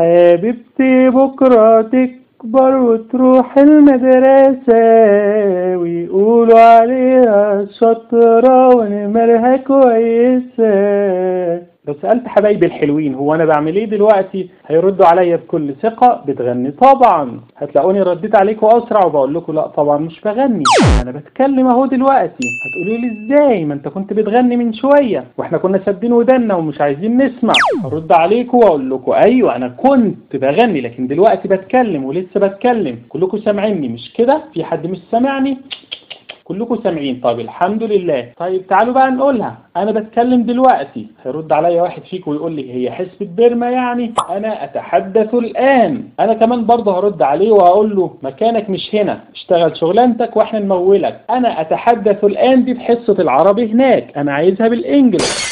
حبيبتي بكرة تكبر وتروح المدرسة ويقولوا عليها شاطرة ونمرها كويسة. لو سألت حبايبي الحلوين هو أنا بعمل إيه دلوقتي؟ هيردوا عليا بكل ثقة بتغني. طبعا. هتلاقوني رديت عليكم أسرع وبقول لكم لا طبعا مش بغني. أنا بتكلم أهو دلوقتي. هتقولوا لي إزاي؟ ما أنت كنت بتغني من شوية. وإحنا كنا سادين ودنا ومش عايزين نسمع. هرد عليكم وأقول لكم أيوه أنا كنت بغني لكن دلوقتي بتكلم ولسه بتكلم. كلكم سامعيني مش كده؟ في حد مش سامعني؟ كلكم سامعين. طيب الحمد لله. طيب تعالوا بقى نقولها. أنا بتكلم دلوقتي. هيرد عليا واحد فيكم ويقول لي هي حسبة بيرما يعني؟ أنا أتحدث الآن. أنا كمان برضه هرد عليه وهقول له مكانك مش هنا. اشتغل شغلانتك وإحنا نمولك. أنا أتحدث الآن دي في حصة العربي هناك. أنا عايزها بالانجلش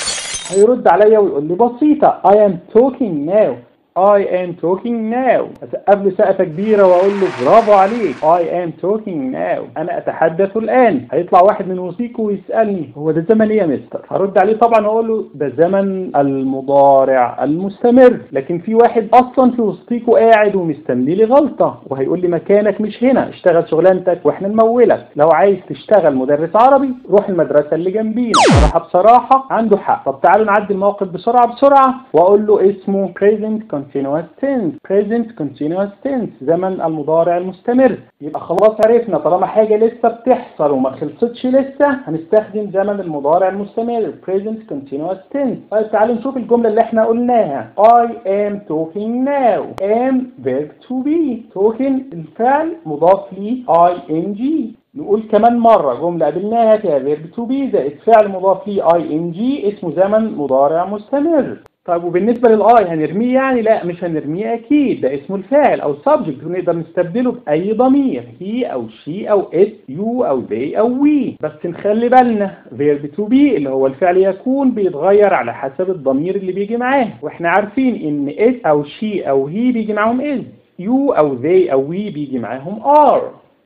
هيرد عليا ويقول لي بسيطة. I am talking now. I am talking now. أسقف له سقفة كبيرة وأقول له برافو عليك. I am talking now. أنا أتحدث الآن. هيطلع واحد من وسطيكوا ويسألني هو ده زمن إيه يا مستر؟ هرد عليه طبعا وأقول له ده زمن المضارع المستمر. لكن في واحد أصلا في وسطيكوا قاعد ومستني لي غلطة وهيقول لي مكانك مش هنا. اشتغل شغلانتك وإحنا نمولك. لو عايز تشتغل مدرس عربي روح المدرسة اللي جنبينا. صراحة بصراحة عنده حق. طب تعالوا نعدي الموقف بسرعة بسرعة وأقول له اسمه present continuous tense present continuous tense زمن المضارع المستمر. يبقى خلاص عرفنا طالما حاجة لسه بتحصل وما خلصتش لسه هنستخدم زمن المضارع المستمر present continuous tense. طيب تعالوا نشوف الجملة اللي إحنا قلناها. I am talking now. Am verb to be. Talking الفعل مضاف لي ing. نقول كمان مرة جملة قابلناها فيها verb to be. زائد فعل مضاف لي ing اسمه زمن مضارع مستمر. طيب وبالنسبة للآي هنرميه؟ يعني لا مش هنرميه أكيد ده اسمه الفاعل أو subject ونقدر نستبدله بأي ضمير he أو she أو it you أو they أو we. بس نخلي بالنا verb to be اللي هو الفعل يكون بيتغير على حسب الضمير اللي بيجي معاه. وإحنا عارفين إن it أو she أو he بيجي معاهم is. you أو they أو we بيجي معاهم are.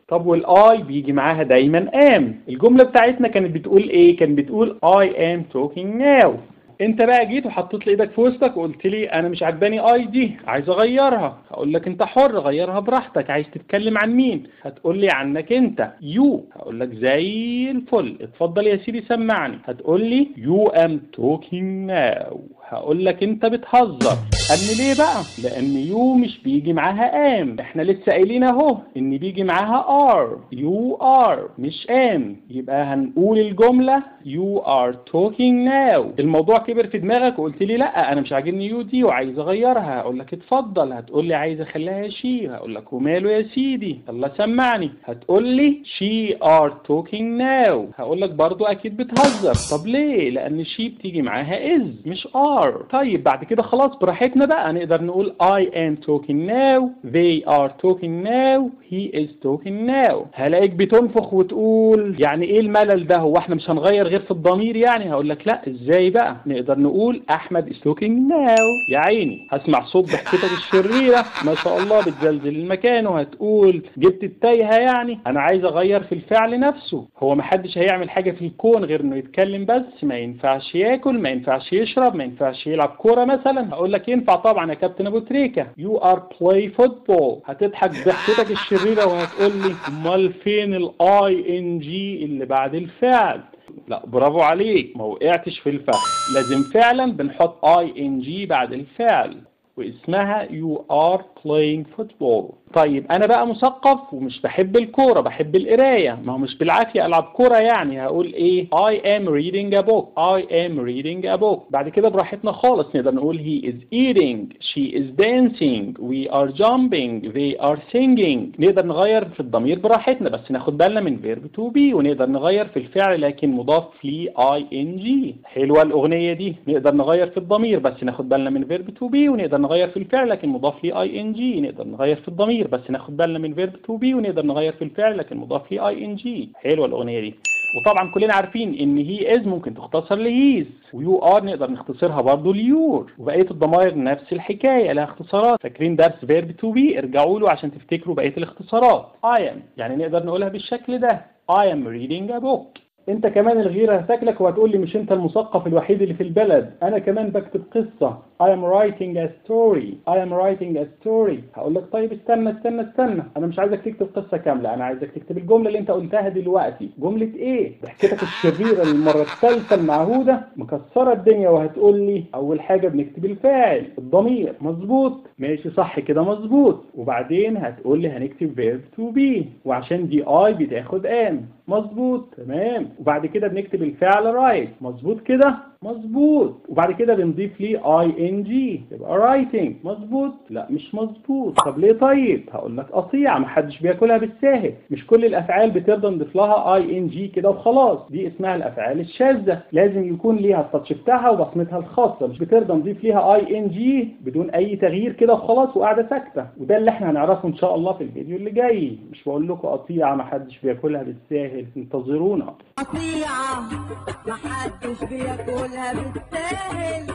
طب وال I بيجي معاها دايما am. الجملة بتاعتنا كانت بتقول إيه؟ كانت بتقول I am talking now. انت بقى جيت وحطيت لي إيدك في وسطك وقلت لي أنا مش عجباني I دي عايز أغيرها. هقول لك أنت حر غيرها براحتك. عايز تتكلم عن مين؟ هتقول لي عنك أنت. you هقول لك زي الفل. اتفضل يا سيدي سمعني. هتقول لي you am talking now هقول لك انت بتهزر. ان ليه بقى؟ لأن you مش بيجي معاها am. إحنا لسه قايلين أهو إن بيجي معاها are. you are مش am. يبقى هنقول الجملة you are talking now الموضوع كبر في دماغك وقلت لي لأ أنا مش عاجبني you دي وعايز أغيرها. هقول لك اتفضل. هتقول لي عايز أخليها she هقول لك وماله يا سيدي. يلا سمعني. هتقول لي she are talking now هقول لك برضو أكيد بتهزر. طب ليه؟ لأن she بتيجي معاها is مش are. طيب بعد كده خلاص براحتنا بقى. نقدر نقول I am talking now. They are talking now. He is talking now. هلاقيك بتنفخ وتقول يعني إيه الملل ده؟ هو إحنا مش هنغير غير في الضمير يعني؟ هقول لك لا. إزاي بقى؟ نقدر نقول أحمد is talking now. يا عيني هسمع صوت ضحكتك الشريرة. ما شاء الله بتزلزل المكان وهتقول جبت التايهة يعني. أنا عايز أغير في الفعل نفسه. هو ما حدش هيعمل حاجة في الكون غير إنه يتكلم بس. ما ينفعش ياكل ما ينفعش يشرب ما ينفعش يلعب كورة مثلا. هقول لك ينفع طبعا يا كابتن أبو تريكة. you are play football هتضحك ضحكتك الشريرة وهتقول لي أمال فين ال ing اللي بعد الفعل؟ لا برافو عليك. ما وقعتش في الفخ. لازم فعلا بنحط اي ان جي بعد الفعل. واسمها you are playing football. طيب أنا بقى مثقف ومش بحب الكورة بحب القراية. ما هو مش بالعافية ألعب كورة يعني. هقول إيه؟ I am reading a book. I am reading a book. بعد كده براحتنا خالص نقدر نقول he is eating. She is dancing. We are jumping. They are singing. نقدر نغير في الضمير براحتنا بس ناخد بالنا من verb to be. ونقدر نغير في الفعل لكن مضاف ليه ing حلوة الأغنية دي. نقدر نغير في الضمير بس ناخد بالنا من verb to be. ونقدر نغير في الفعل لكن مضاف ليه ing نقدر نغير في الضمير. بس ناخد بالنا من verb to be ونقدر نغير في الفعل لكن مضاف ليه ing حلوة الأغنية دي. وطبعا كلنا عارفين إن he is ممكن تختصر ل he's و you are نقدر نختصرها برضه ل you're وبقية الضمائر نفس الحكاية لها اختصارات. فاكرين درس verb to be ارجعوا له عشان تفتكروا بقية الاختصارات. I am. يعني نقدر نقولها بالشكل ده. I am reading a book. انت كمان الغيرة هتاكلك وهتقول لي مش انت المثقف الوحيد اللي في البلد. أنا كمان بكتب قصة. I am writing a story. I am writing a story. هقول لك طيب استنى استنى استنى. أنا مش عايزك تكتب قصة كاملة. أنا عايزك تكتب الجملة اللي انت قلتها دلوقتي. جملة إيه ضحكتك الشريرة للمرة الثالثة المعهودة. مكسرة الدنيا وهتقول لي أول حاجة بنكتب الفاعل. الضمير. مظبوط. ماشي صح كده مظبوط. وبعدين هتقول لي هنكتب verb to be. وعشان دي I بتاخد am. مظبوط تمام. وبعد كده بنكتب الفعل right. مظبوط كده؟ مظبوط. وبعد كده بنضيف ليه ing. يبقى writing. مظبوط؟ لا مش مظبوط. طب ليه طيب؟ هقول لك قطيع محدش بياكلها بالساهل. مش كل الأفعال بترضى نضيف لها ing كده وخلاص. دي اسمها الأفعال الشاذة. لازم يكون ليها التاتش بتاعها وبصمتها الخاصة. مش بترضى نضيف ليها ing بدون أي تغيير كده وخلاص وقاعدة ساكتة. وده اللي إحنا هنعرفه إن شاء الله في الفيديو اللي جاي. مش بقول لكم قطيعه محدش بياكلها بالساهل. انتظرونا قطيعة محدش بياكلها بالساهل